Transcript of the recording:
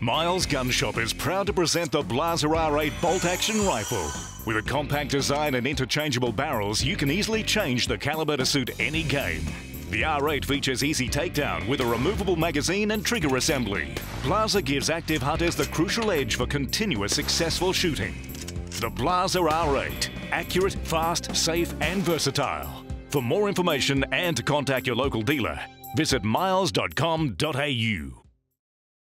Miles Gun Shop is proud to present the Blaser R8 bolt action rifle. With a compact design and interchangeable barrels, you can easily change the caliber to suit any game. The R8 features easy takedown with a removable magazine and trigger assembly. Blaser gives active hunters the crucial edge for continuous successful shooting. The Blaser R8. Accurate, fast, safe and versatile. For more information and to contact your local dealer, visit miles.com.au.